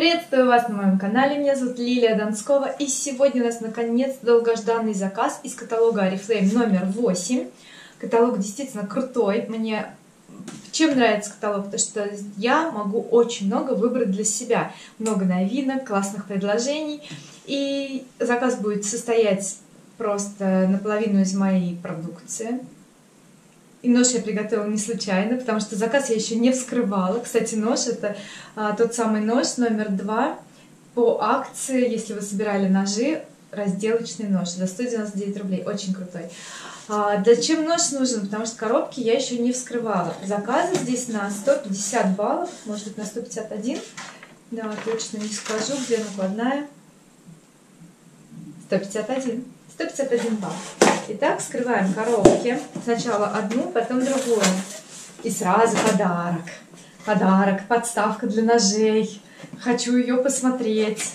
Приветствую вас на моем канале, меня зовут Лилия Донскова и сегодня у нас наконец долгожданный заказ из каталога Oriflame номер 8. Каталог действительно крутой, мне чем нравится каталог? Потому что я могу очень много выбрать для себя. Много новинок, классных предложений. И заказ будет состоять просто наполовину из моей продукции. И нож я приготовила не случайно, потому что заказ я еще не вскрывала. Кстати, нож это а, тот самый нож номер два по акции, если вы собирали ножи, разделочный нож за 199 рублей, очень крутой. А, зачем нож нужен? Потому что коробки я еще не вскрывала. Заказы здесь на 150 баллов, может быть на 151. Да, точно не скажу, где накладная. 151. 151 балл. Итак, скрываем коробки. Сначала одну, потом другую. И сразу подарок. Подарок, подставка для ножей. Хочу ее посмотреть.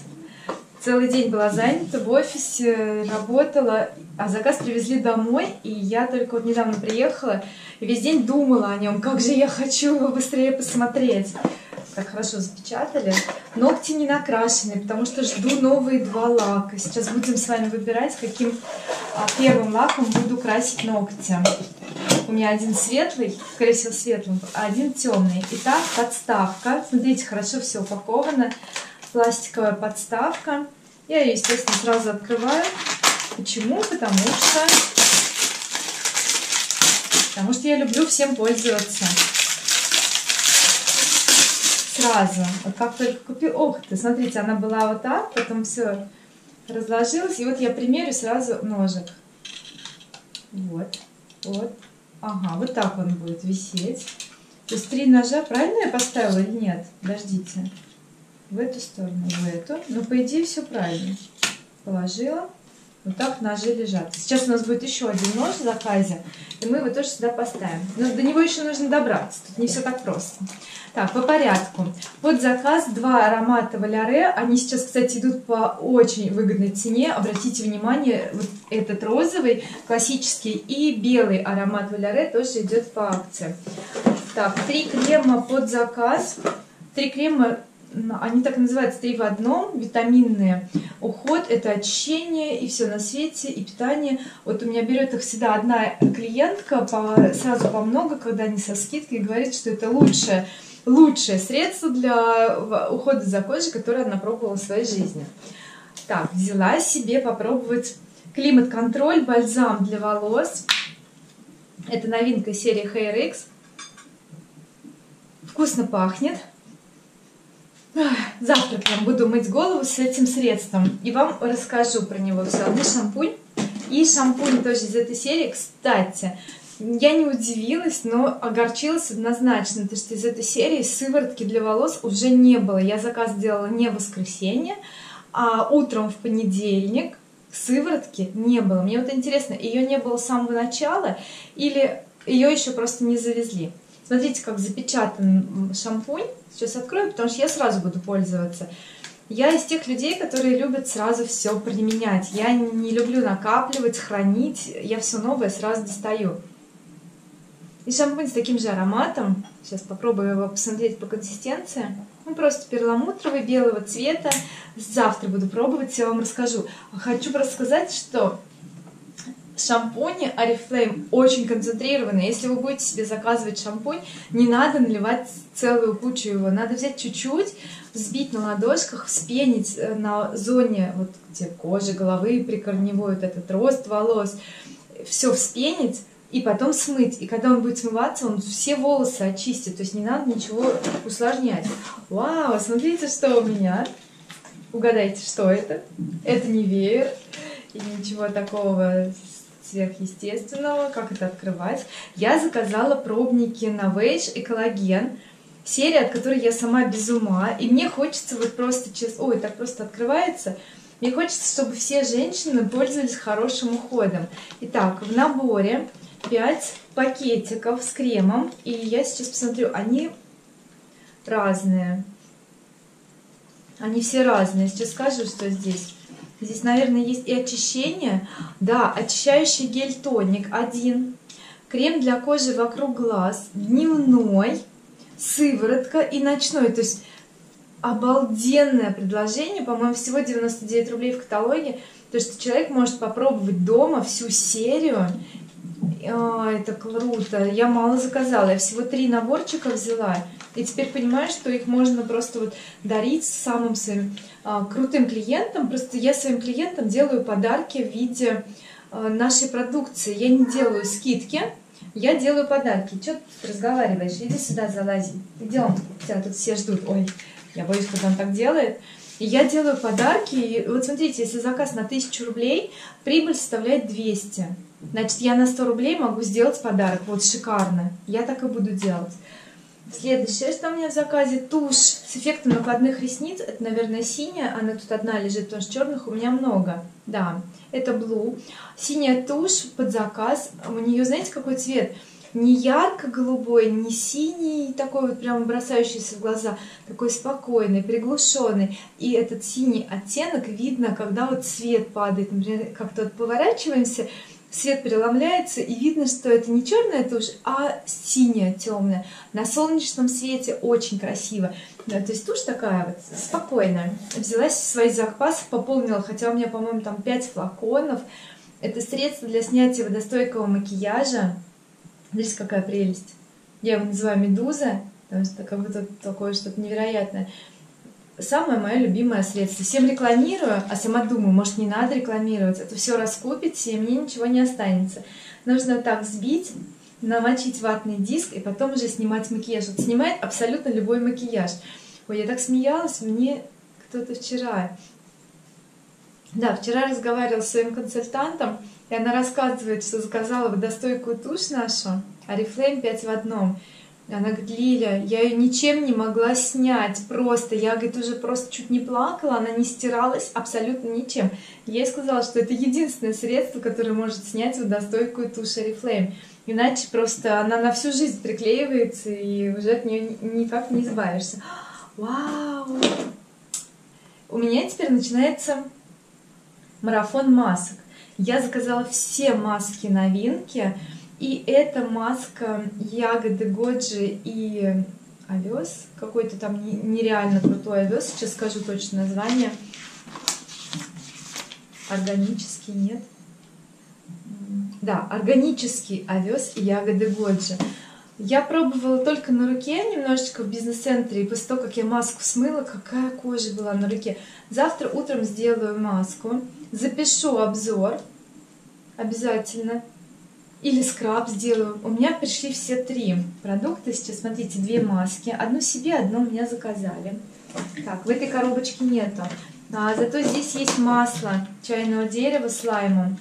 Целый день была занята в офисе, работала, а заказ привезли домой, и я только вот недавно приехала, и весь день думала о нем, как же я хочу его быстрее посмотреть как хорошо запечатали. Ногти не накрашены, потому что жду новые два лака. Сейчас будем с вами выбирать, каким а, первым лаком буду красить ногти. У меня один светлый, скорее всего светлый, а один темный. Итак, подставка. Смотрите, хорошо все упаковано. Пластиковая подставка. Я ее, естественно, сразу открываю. Почему? Потому что... Потому что я люблю всем пользоваться сразу. Вот как только купил, ох ты, смотрите, она была вот так, потом все разложилось. И вот я примерю сразу ножик. Вот, вот. Ага, вот так он будет висеть. То есть три ножа, правильно я поставила или нет? Подождите. В эту сторону, в эту. Ну, по идее, все правильно. Положила. Вот так ножи лежат. Сейчас у нас будет еще один нож в заказе, и мы его тоже сюда поставим. Но до него еще нужно добраться, тут не все так просто. Так, по порядку. Под заказ два аромата Валяре. Они сейчас, кстати, идут по очень выгодной цене. Обратите внимание, вот этот розовый, классический, и белый аромат Валяре тоже идет по акции. Так, три крема под заказ. Три крема они так называются три в одном, витаминные. Уход – это очищение и все на свете, и питание. Вот у меня берет их всегда одна клиентка, по, сразу по много, когда они со скидкой, говорит, что это лучшее, лучшее средство для ухода за кожей, которое она пробовала в своей жизни. Так, взяла себе попробовать климат-контроль, бальзам для волос. Это новинка серии Hair X. Вкусно пахнет. Завтра прям буду мыть голову с этим средством. И вам расскажу про него все. Не шампунь. И шампунь тоже из этой серии. Кстати, я не удивилась, но огорчилась однозначно, потому что из этой серии сыворотки для волос уже не было. Я заказ сделала не в воскресенье, а утром в понедельник сыворотки не было. Мне вот интересно, ее не было с самого начала или ее еще просто не завезли? Смотрите, как запечатан шампунь. Сейчас открою, потому что я сразу буду пользоваться. Я из тех людей, которые любят сразу все применять. Я не люблю накапливать, хранить. Я все новое сразу достаю. И шампунь с таким же ароматом. Сейчас попробую его посмотреть по консистенции. Он просто перламутровый, белого цвета. Завтра буду пробовать, я вам расскажу. Хочу просто сказать, что шампуни Oriflame очень концентрированные. Если вы будете себе заказывать шампунь, не надо наливать целую кучу его. Надо взять чуть-чуть, взбить на ладошках, вспенить э, на зоне, вот где кожа головы, прикорневой вот этот рост волос. Все вспенить и потом смыть. И когда он будет смываться, он все волосы очистит. То есть не надо ничего усложнять. Вау, смотрите, что у меня. Угадайте, что это? Это не веер. И ничего такого сверхъестественного, как это открывать. Я заказала пробники на Novage и коллаген, серия, от которой я сама без ума, и мне хочется вот просто, честно, ой, так просто открывается, мне хочется, чтобы все женщины пользовались хорошим уходом. Итак, в наборе 5 пакетиков с кремом, и я сейчас посмотрю, они разные. Они все разные. Сейчас скажу, что здесь. Здесь, наверное, есть и очищение. Да, очищающий гель-тоник один. Крем для кожи вокруг глаз. Дневной. Сыворотка и ночной. То есть обалденное предложение, по-моему, всего 99 рублей в каталоге, то что человек может попробовать дома всю серию. А, это круто. Я мало заказала, я всего три наборчика взяла. И теперь понимаю, что их можно просто вот дарить самым своим а, крутым клиентам. Просто я своим клиентам делаю подарки в виде а, нашей продукции. Я не делаю скидки, я делаю подарки. Что ты разговариваешь? Иди сюда, залази. Идем. Тебя тут все ждут. Ой, я боюсь, когда он так делает. И я делаю подарки. И вот смотрите, если заказ на 1000 рублей, прибыль составляет 200. Значит, я на 100 рублей могу сделать подарок. Вот шикарно. Я так и буду делать. Следующее, что у меня в заказе, тушь с эффектом накладных ресниц. Это, наверное, синяя. Она тут одна лежит, потому что черных у меня много. Да, это Blue. Синяя тушь под заказ. У нее, знаете, какой цвет? Не ярко-голубой, не синий, такой вот прямо бросающийся в глаза, такой спокойный, приглушенный. И этот синий оттенок видно, когда вот свет падает. Например, как-то вот поворачиваемся, свет преломляется, и видно, что это не черная тушь, а синяя темная. На солнечном свете очень красиво. Да, то есть тушь такая вот спокойная. Взялась свои запасы, пополнила, хотя у меня, по-моему, там 5 флаконов. Это средство для снятия водостойкого макияжа. Смотрите, какая прелесть. Я его называю медуза, потому что как будто такое что-то невероятное самое мое любимое средство. Всем рекламирую, а сама думаю, может не надо рекламировать, это все раскупите, и мне ничего не останется. Нужно так взбить, намочить ватный диск и потом уже снимать макияж. Вот снимает абсолютно любой макияж. Ой, я так смеялась, мне кто-то вчера... Да, вчера разговаривала с своим консультантом, и она рассказывает, что заказала водостойкую тушь нашу, Арифлейм 5 в одном. Она говорит, Лиля, я ее ничем не могла снять, просто, я, говорит, уже просто чуть не плакала, она не стиралась абсолютно ничем. Я ей сказала, что это единственное средство, которое может снять водостойкую тушь Oriflame. Иначе просто она на всю жизнь приклеивается, и уже от нее никак не избавишься. Вау! У меня теперь начинается марафон масок. Я заказала все маски новинки, и эта маска ягоды Годжи и овес, какой-то там нереально крутой овес, сейчас скажу точно название. Органический, нет? Да, органический овес и ягоды Годжи. Я пробовала только на руке немножечко в бизнес-центре, и после того, как я маску смыла, какая кожа была на руке. Завтра утром сделаю маску, запишу обзор обязательно или скраб сделаю. У меня пришли все три продукта. Сейчас смотрите, две маски. Одну себе, одну у меня заказали. Так, в этой коробочке нету. А, зато здесь есть масло чайного дерева с лаймом.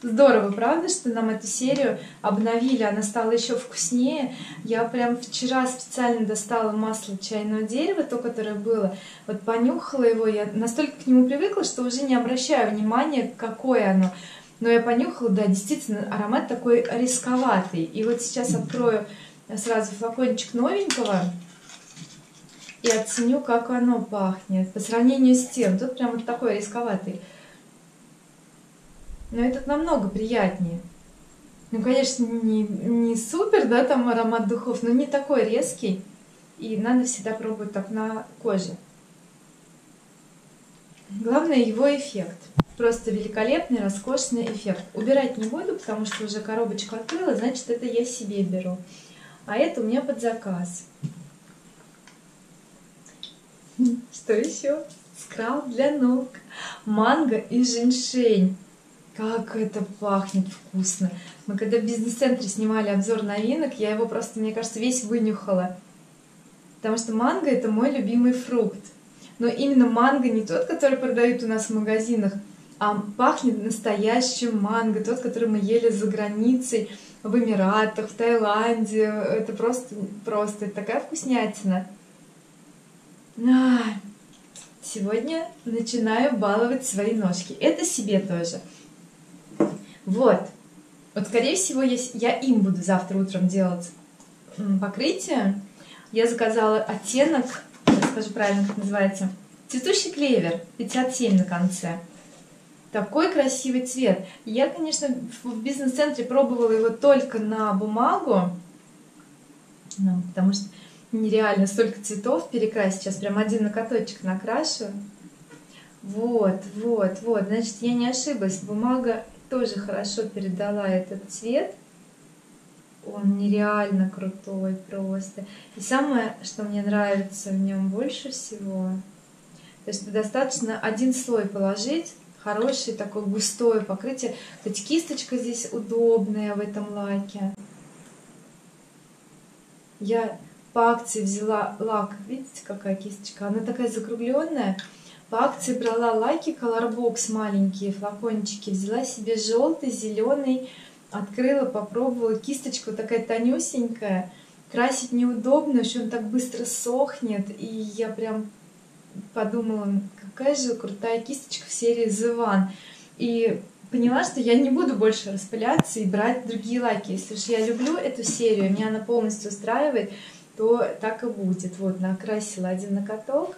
Здорово, правда, что нам эту серию обновили, она стала еще вкуснее. Я прям вчера специально достала масло чайного дерева, то, которое было, вот понюхала его, я настолько к нему привыкла, что уже не обращаю внимания, какое оно. Но я понюхала, да, действительно, аромат такой рисковатый. И вот сейчас открою сразу флакончик новенького и оценю, как оно пахнет по сравнению с тем. Тут прям вот такой рисковатый. Но этот намного приятнее. Ну, конечно, не, не супер, да, там аромат духов, но не такой резкий. И надо всегда пробовать так на коже. Главное его эффект. Просто великолепный, роскошный эффект. Убирать не буду, потому что уже коробочку открыла, значит, это я себе беру. А это у меня под заказ. Что еще? Скраб для ног. Манго и женьшень. Как это пахнет вкусно. Мы когда в бизнес-центре снимали обзор новинок, я его просто, мне кажется, весь вынюхала. Потому что манго это мой любимый фрукт. Но именно манго не тот, который продают у нас в магазинах, а пахнет настоящим манго, тот, который мы ели за границей, в Эмиратах, в Таиланде. Это просто, просто такая вкуснятина. А, сегодня начинаю баловать свои ножки. Это себе тоже. Вот. Вот, скорее всего, я, я им буду завтра утром делать покрытие. Я заказала оттенок, скажу правильно, как называется, цветущий клевер, 57 на конце. Такой красивый цвет. Я, конечно, в бизнес-центре пробовала его только на бумагу, ну, потому что Нереально, столько цветов перекрасить. Сейчас прям один накаточек накрашу. Вот, вот, вот. Значит, я не ошиблась. Бумага тоже хорошо передала этот цвет. Он нереально крутой просто. И самое, что мне нравится в нем больше всего, то есть достаточно один слой положить, хорошее такое густое покрытие. Кстати, кисточка здесь удобная в этом лаке. Я по акции взяла лак, видите, какая кисточка? Она такая закругленная. По акции брала лаки Colorbox маленькие флакончики, взяла себе желтый, зеленый, открыла, попробовала. Кисточка такая тонюсенькая, красить неудобно, еще он так быстро сохнет, и я прям подумала, какая же крутая кисточка в серии The One. И поняла, что я не буду больше распыляться и брать другие лаки. Если уж я люблю эту серию, меня она полностью устраивает, то так и будет. Вот, накрасила один накаток.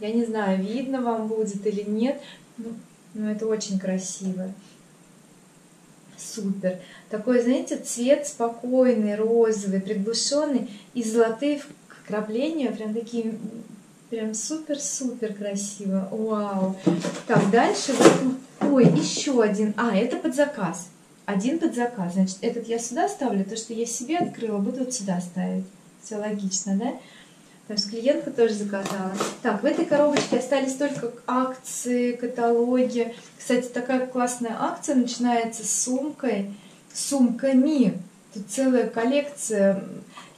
Я не знаю, видно вам будет или нет, но, но это очень красиво. Супер. Такой, знаете, цвет спокойный, розовый, приглушенный и золотые вкрапления, прям такие Прям супер-супер красиво. Вау. Так, дальше. Ой, еще один. А, это под заказ. Один под заказ. Значит, этот я сюда ставлю. То, что я себе открыла, буду вот сюда ставить. Все логично, да? То есть клиентка тоже заказала. Так, в этой коробочке остались только акции, каталоги. Кстати, такая классная акция начинается с сумкой, сумками. Тут целая коллекция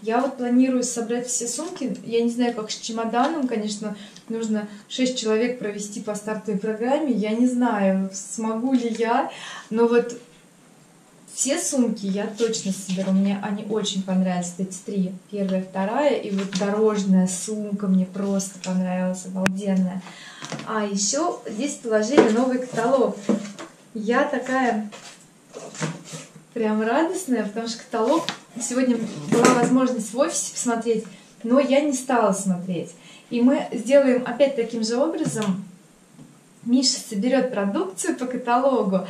я вот планирую собрать все сумки. Я не знаю, как с чемоданом, конечно, нужно 6 человек провести по стартовой программе. Я не знаю, смогу ли я, но вот все сумки я точно соберу. Мне они очень понравились, эти три. Первая, вторая. И вот дорожная сумка мне просто понравилась, обалденная. А еще здесь положили новый каталог. Я такая прям радостная, потому что каталог сегодня была возможность в офисе посмотреть, но я не стала смотреть. И мы сделаем опять таким же образом. Миша соберет продукцию по каталогу,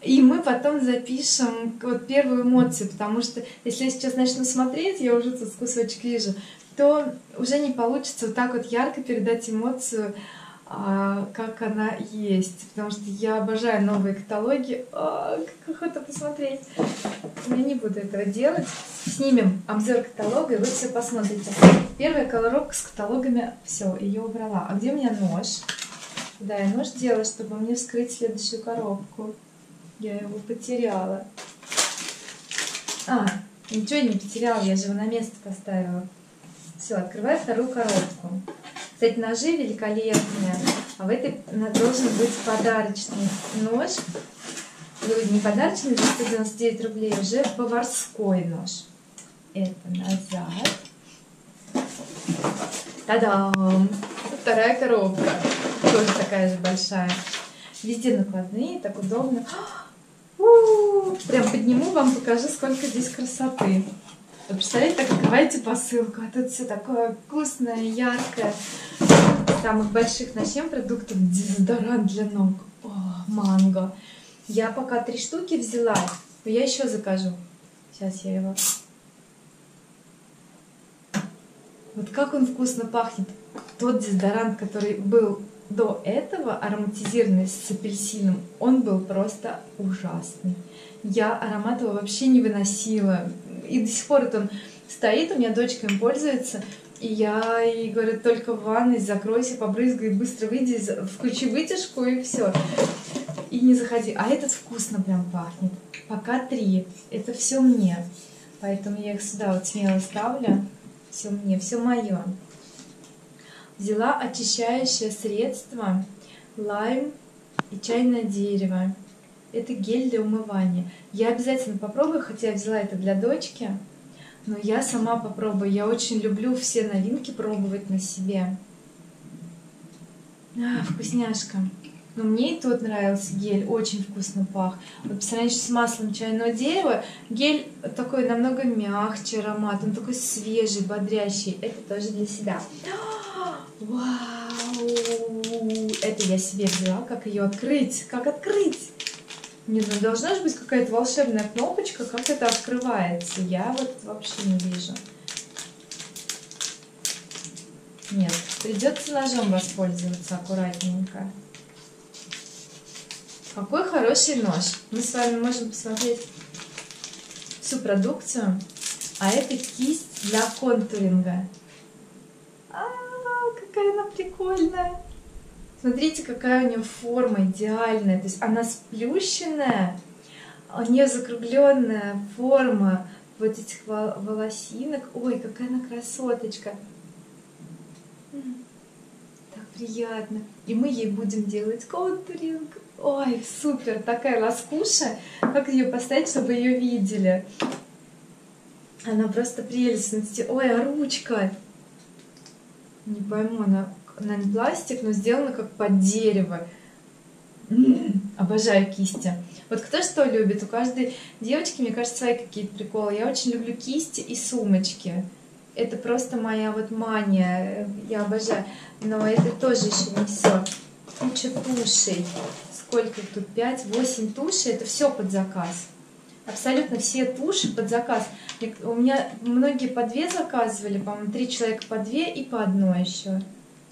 и мы потом запишем вот первую эмоцию, потому что если я сейчас начну смотреть, я уже тут кусочек вижу, то уже не получится вот так вот ярко передать эмоцию, как она есть, потому что я обожаю новые каталоги. А, как охота посмотреть. Я не буду этого делать. Снимем обзор каталога, и вы все посмотрите. Первая колоробка с каталогами, все, ее убрала. А где у меня нож? Да, я нож делала, чтобы мне вскрыть следующую коробку. Я его потеряла. А, ничего не потеряла, я же его на место поставила. Все, открываю вторую коробку. Кстати, ножи великолепные. А в этой должен быть подарочный нож. Ну, не подарочный, за 199 рублей, уже поварской нож. Это назад. Та-дам! Вторая коробка. Тоже такая же большая. Везде накладные, так удобно. Прям подниму вам, покажу, сколько здесь красоты. Вы представляете, так открываете посылку, а тут все такое вкусное, яркое. Самых больших начнем продуктов дезодорант для ног. О, манго. Я пока три штуки взяла, но я еще закажу. Сейчас я его... Вот как он вкусно пахнет. Тот дезодорант, который был до этого, ароматизированный с апельсином, он был просто ужасный. Я аромат его вообще не выносила и до сих пор вот он стоит, у меня дочка им пользуется, и я ей говорю, только в ванной закройся, побрызгай, быстро выйди, включи вытяжку и все. И не заходи. А этот вкусно прям пахнет. Пока три. Это все мне. Поэтому я их сюда вот смело ставлю. Все мне, все мое. Взяла очищающее средство, лайм и чайное дерево. Это гель для умывания. Я обязательно попробую, хотя я взяла это для дочки. Но я сама попробую. Я очень люблю все новинки пробовать на себе. А, вкусняшка. Но мне и тот нравился гель, очень вкусно пах. Вот по сравнению с маслом чайного дерева, гель такой намного мягче аромат, он такой свежий, бодрящий. Это тоже для себя. Вау! Это я себе взяла. Как ее открыть? Как открыть? Не знаю, должна же быть какая-то волшебная кнопочка, как это открывается. Я вот вообще не вижу. Нет, придется ножом воспользоваться аккуратненько. Какой хороший нож. Мы с вами можем посмотреть всю продукцию. А это кисть для контуринга. А, какая она прикольная. Смотрите, какая у нее форма идеальная. То есть она сплющенная, у нее закругленная форма вот этих волосинок. Ой, какая она красоточка. Так приятно. И мы ей будем делать контуринг. Ой, супер, такая ласкуша. Как ее поставить, чтобы ее видели? Она просто прелестность. Ой, а ручка? Не пойму, она, она не пластик, но сделана как под дерево. Обожаю кисти. Вот кто что любит, у каждой девочки, мне кажется, свои какие-то приколы. Я очень люблю кисти и сумочки. Это просто моя вот мания, я обожаю. Но это тоже еще не все. Куча тушей. Сколько тут? 5-8 тушей. Это все под заказ. Абсолютно все туши под заказ. У меня многие по две заказывали, по-моему, три человека по две и по одной еще.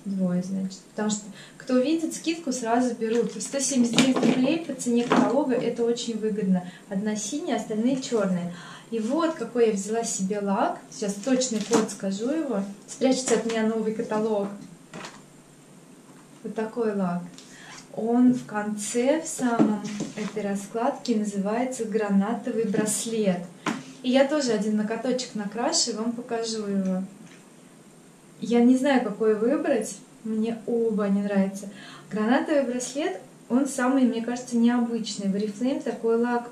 Двое, значит. Потому что кто видит скидку, сразу берут. 179 рублей по цене каталога, это очень выгодно. Одна синяя, остальные черные. И вот какой я взяла себе лак. Сейчас точный код скажу его. Спрячьте от меня новый каталог. Вот такой лак. Он в конце, в самом этой раскладке, называется гранатовый браслет. И я тоже один накаточек накрашу и вам покажу его. Я не знаю, какой выбрать. Мне оба не нравятся. Гранатовый браслет, он самый, мне кажется, необычный. В Oriflame такой лак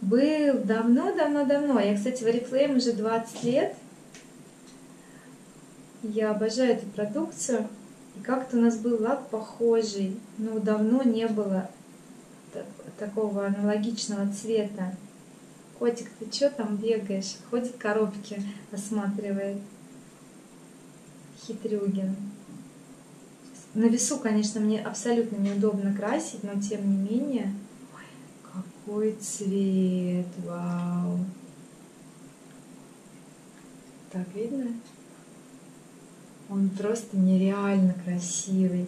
был давно-давно-давно. Я, кстати, в Oriflame уже 20 лет. Я обожаю эту продукцию. И как-то у нас был лак похожий, но давно не было такого аналогичного цвета. Котик, ты что там бегаешь? Ходит коробки, осматривает. Хитрюгин. На весу, конечно, мне абсолютно неудобно красить, но тем не менее... Ой, какой цвет! Вау! Так, видно? Он просто нереально красивый.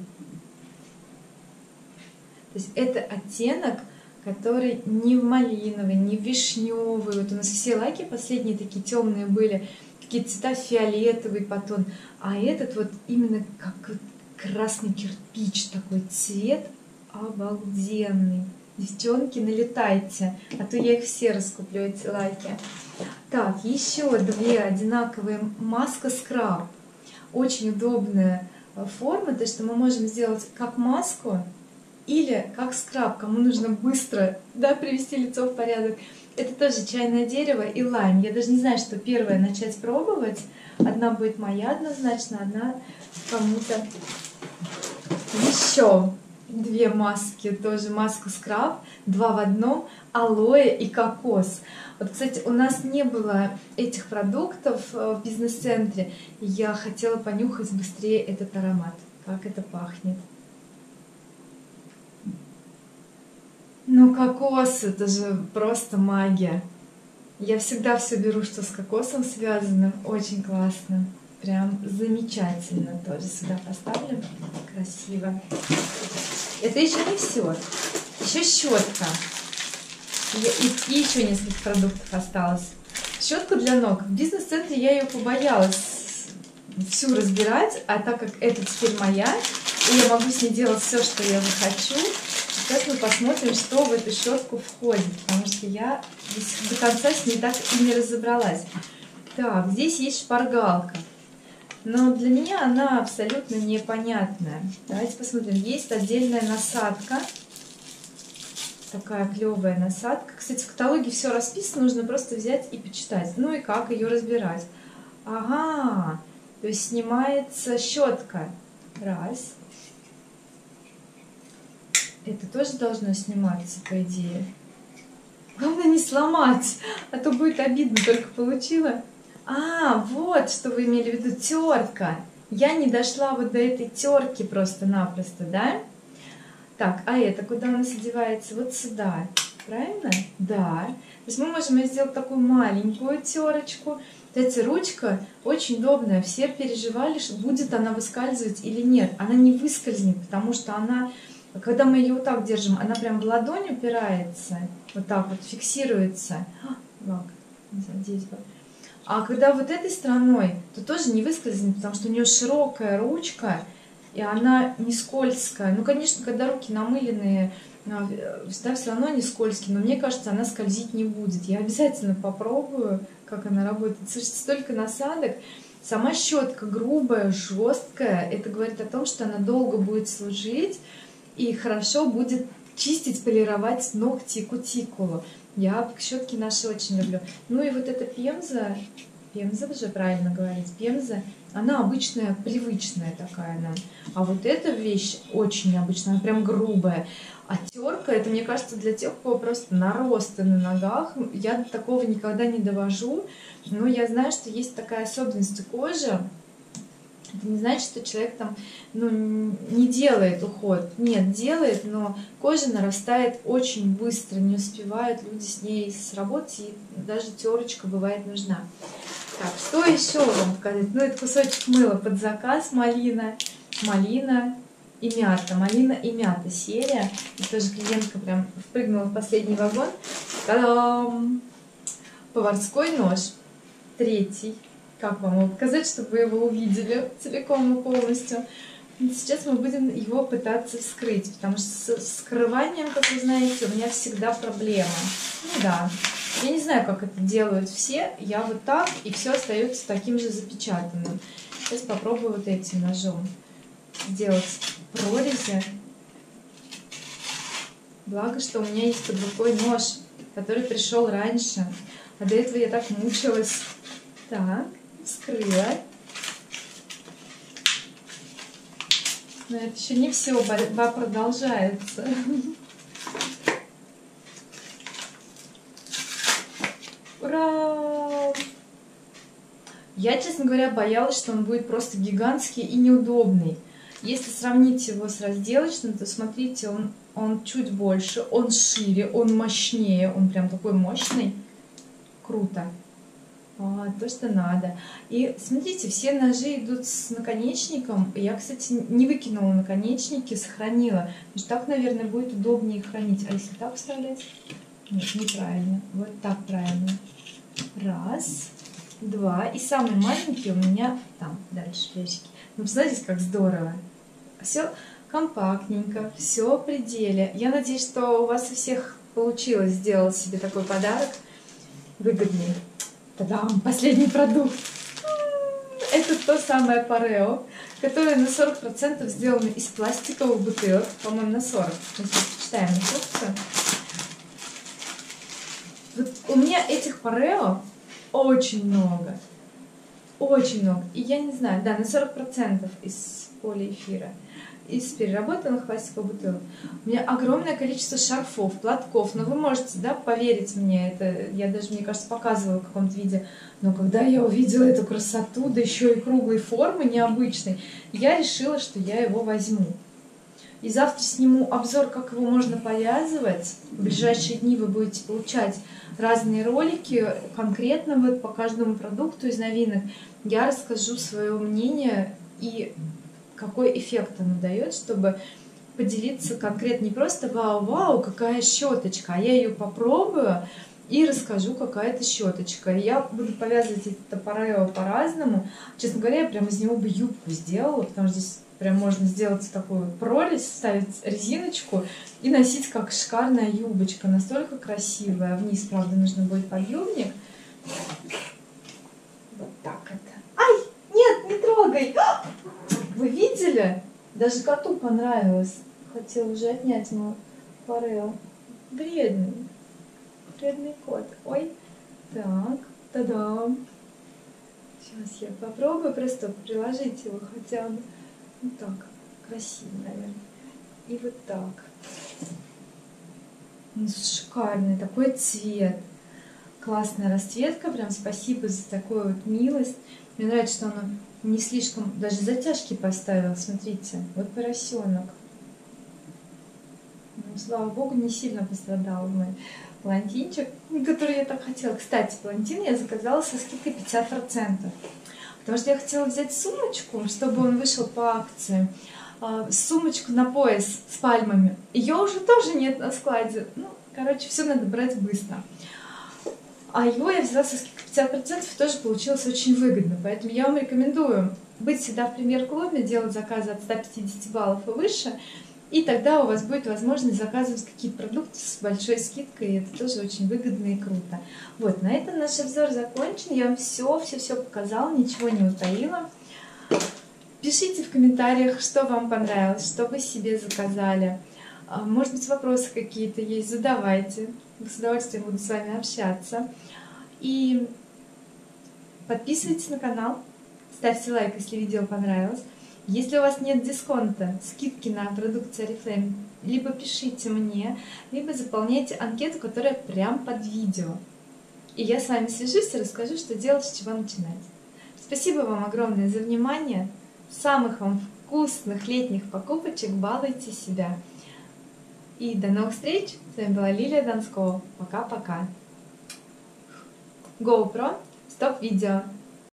То есть это оттенок, который не в малиновый, не в вишневый. Вот у нас все лаки последние такие темные были, какие цвета фиолетовый подтон. А этот вот именно как красный кирпич такой цвет обалденный. Девчонки, налетайте, а то я их все раскуплю, эти лаки. Так, еще две одинаковые маска скраб. Очень удобная э, форма, то что мы можем сделать как маску или как скраб, кому нужно быстро да, привести лицо в порядок. Это тоже чайное дерево и лайм. Я даже не знаю, что первое начать пробовать. Одна будет моя однозначно, одна кому-то еще две маски, тоже маска скраб, два в одном, алоэ и кокос. Вот, кстати, у нас не было этих продуктов э, в бизнес-центре, я хотела понюхать быстрее этот аромат, как это пахнет. Ну, кокос, это же просто магия. Я всегда все беру, что с кокосом связано. Очень классно. Прям замечательно тоже сюда поставлю. Красиво. Это еще не все. Еще щетка. И, еще несколько продуктов осталось. Щетку для ног. В бизнес-центре я ее побоялась всю разбирать, а так как это теперь моя, и я могу с ней делать все, что я захочу, сейчас мы посмотрим, что в эту щетку входит, потому что я до конца с ней так и не разобралась. Так, здесь есть шпаргалка. Но для меня она абсолютно непонятная. Давайте посмотрим. Есть отдельная насадка. Такая клевая насадка. Кстати, в каталоге все расписано, нужно просто взять и почитать. Ну и как ее разбирать. Ага, то есть снимается щетка. Раз. Это тоже должно сниматься, по идее. Главное не сломать, а то будет обидно, только получила а, вот, что вы имели в виду, тертка. Я не дошла вот до этой терки просто-напросто, да? Так, а это куда у нас одевается? Вот сюда, правильно? Да. То есть мы можем сделать такую маленькую терочку, Кстати, ручка очень удобная. Все переживали, что будет она выскальзывать или нет. Она не выскользнет, потому что она, когда мы ее вот так держим, она прям в ладонь упирается, вот так вот фиксируется. Бы. А когда вот этой стороной, то тоже не выскользнет, потому что у нее широкая ручка, и она не скользкая. Ну, конечно, когда руки намыленные, а, да, все равно не скользкие, но мне кажется, она скользить не будет. Я обязательно попробую, как она работает. Слушайте, столько насадок. Сама щетка грубая, жесткая. Это говорит о том, что она долго будет служить и хорошо будет чистить, полировать ногти кутикулу. Я щетки наши очень люблю. Ну и вот эта пемза, пемза уже правильно говорить, пемза, она обычная, привычная такая нам. А вот эта вещь очень необычная, она прям грубая. А терка, это, мне кажется, для тех, у кого просто наросты на ногах. Я такого никогда не довожу, но я знаю, что есть такая особенность у кожи, это не значит, что человек там ну, не делает уход. Нет, делает, но кожа нарастает очень быстро, не успевают люди с ней сработать, и даже терочка бывает нужна. Так, что еще вам показать? Ну, это кусочек мыла под заказ, малина, малина и мята. Малина и мята серия. И тоже клиентка прям впрыгнула в последний вагон. Та-дам! Поварской нож. Третий как вам его показать, чтобы вы его увидели целиком и полностью? Сейчас мы будем его пытаться вскрыть, потому что с скрыванием, как вы знаете, у меня всегда проблема. Ну да, я не знаю, как это делают все. Я вот так, и все остается таким же запечатанным. Сейчас попробую вот этим ножом сделать прорези. Благо, что у меня есть под рукой нож, который пришел раньше. А до этого я так мучилась. Так вскрыла. Но это еще не все, борьба продолжается. Ура! Я, честно говоря, боялась, что он будет просто гигантский и неудобный. Если сравнить его с разделочным, то смотрите, он, он чуть больше, он шире, он мощнее, он прям такой мощный. Круто. А, то, что надо. И смотрите, все ножи идут с наконечником. Я, кстати, не выкинула наконечники, сохранила. Потому что так, наверное, будет удобнее хранить. А если так вставлять? Нет, неправильно. Вот так правильно. Раз, два. И самый маленький у меня там, дальше плечики. Ну, посмотрите, как здорово. Все компактненько, все пределе. Я надеюсь, что у вас у всех получилось сделать себе такой подарок выгодный. Та-дам! Последний продукт. Это то самое парео, которое на 40% сделано из пластиковых бутылок. По-моему, на 40. Мы сейчас почитаем инструкцию. Вот у меня этих парео очень много. Очень много. И я не знаю, да, на 40% из полиэфира из переработанных пластиковых бутылок. У меня огромное количество шарфов, платков. Но вы можете, да, поверить мне, это я даже, мне кажется, показывала в каком-то виде. Но когда я увидела эту красоту, да еще и круглой формы, необычной, я решила, что я его возьму. И завтра сниму обзор, как его можно повязывать. В ближайшие дни вы будете получать разные ролики, конкретно вот по каждому продукту из новинок. Я расскажу свое мнение и какой эффект она дает, чтобы поделиться конкретно не просто вау-вау, какая щеточка, а я ее попробую и расскажу, какая это щеточка. Я буду повязывать это парео по-разному. Честно говоря, я прям из него бы юбку сделала, потому что здесь прям можно сделать такую прорезь, ставить резиночку и носить как шикарная юбочка. Настолько красивая. Вниз, правда, нужно будет подъемник. Вот так это. Ай, нет, не трогай! Вы видели? Даже коту понравилось. Хотел уже отнять ему форел. Вредный. Вредный кот. Ой. Так. Та-дам. Сейчас я попробую просто приложить его хотя бы. Вот так. Красиво, наверное. И вот так. Шикарный. Такой цвет. Классная расцветка. Прям спасибо за такую вот милость. Мне нравится, что она не слишком, даже затяжки поставил, смотрите, вот поросенок. Ну, слава богу, не сильно пострадал мой палантинчик, который я так хотела. Кстати, палантин я заказала со скидкой 50%. Потому что я хотела взять сумочку, чтобы он вышел по акции. А, сумочку на пояс с пальмами. Ее уже тоже нет на складе. Ну, короче, все надо брать быстро. А его я взяла со скидкой 50%, и тоже получилось очень выгодно. Поэтому я вам рекомендую быть всегда в премьер-клубе, делать заказы от 150 баллов и выше, и тогда у вас будет возможность заказывать какие-то продукты с большой скидкой, и это тоже очень выгодно и круто. Вот, на этом наш обзор закончен. Я вам все, все, все показала, ничего не утаила. Пишите в комментариях, что вам понравилось, что вы себе заказали. А, может быть, вопросы какие-то есть, задавайте. С удовольствием буду с вами общаться. И подписывайтесь на канал, ставьте лайк, если видео понравилось. Если у вас нет дисконта, скидки на продукцию Oriflame, либо пишите мне, либо заполняйте анкету, которая прям под видео. И я с вами свяжусь и расскажу, что делать, с чего начинать. Спасибо вам огромное за внимание. Самых вам вкусных летних покупочек. Балуйте себя. И до новых встреч. С вами была Лилия Донскова. Пока-пока. GoPro. Стоп видео.